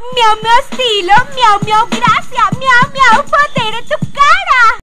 Miau, miau, estilo, miau, miau, gracias.